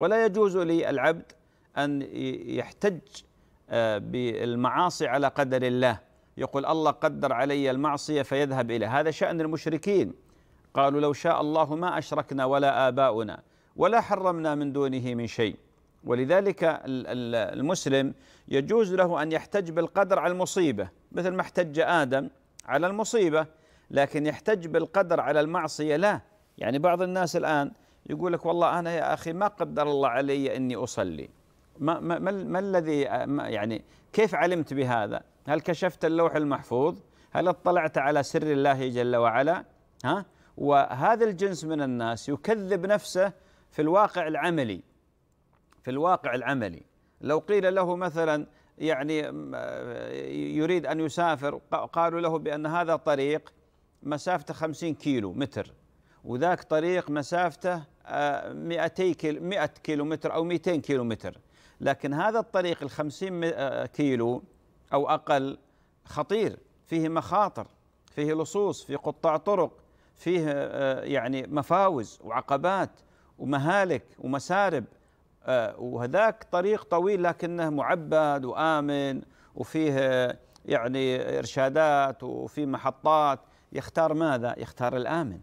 ولا يجوز للعبد أن يحتج آه، بالمعاصي على قدر الله. يقول الله قدر علي المعصية فيذهب إليه. هذا شأن المشركين. قالوا لو شاء الله ما أشركنا ولا آباؤنا ولا حرمنا من دونه من شيء. ولذلك المسلم يجوز له أن يحتج بالقدر على المصيبة مثل ما احتج آدم على المصيبة. لكن يحتج بالقدر على المعصية لا. يعني بعض الناس الآن يقول لك والله أنا يا أخي ما قدر الله علي أني أصلي. ما, ما, ما, ما الذي يعني كيف علمت بهذا؟ هل كشفت اللوح المحفوظ؟ هل اطلعت على سر الله جل وعلا؟ ها؟ وهذا الجنس من الناس يكذب نفسه في الواقع العملي. في الواقع العملي. لو قيل له مثلا يعني يريد أن يسافر قالوا له بأن هذا طريق مسافته خمسين كيلو متر. وذاك طريق مسافته 200 آه، كيلو 100 كيلو متر أو 200 كيلو متر لكن هذا الطريق الخمسين آه، كيلو أو أقل خطير. فيه مخاطر فيه لصوص فيه قطاع طرق فيه آه، يعني مفاوز وعقبات ومهالك ومسارب. وهذاك طريق طويل لكنه معبد وآمن وفيه يعني إرشادات وفي محطات. يختار ماذا؟ يختار الآمن.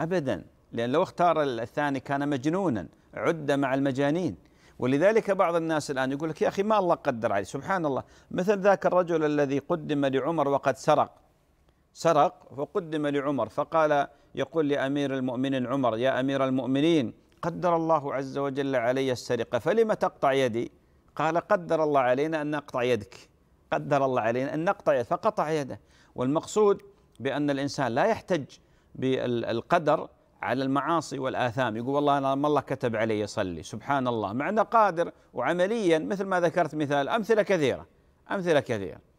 أبدا. لأن لو اختار الثاني كان مجنونا عد مع المجانين. ولذلك بعض الناس الآن يقول لك يا أخي ما الله قدر عليه سبحان الله. مثل ذاك الرجل الذي قدم لعمر وقد سرق. سرق وقدم لعمر فقال يقول لأمير المؤمنين عمر يا أمير المؤمنين قدر الله عز وجل علي السرقة فلم تقطع يدي؟ قال قدر الله علينا أن نقطع يدك قدر الله علينا أن نقطع يدك فقطع يده. والمقصود بأن الإنسان لا يحتج بالقدر على المعاصي والآثام. يقول والله أنا ما الله كتب علي أصلي سبحان الله. مع أنه قادر وعمليا مثل ما ذكرت مثال أمثلة كثيرة أمثلة كثيرة.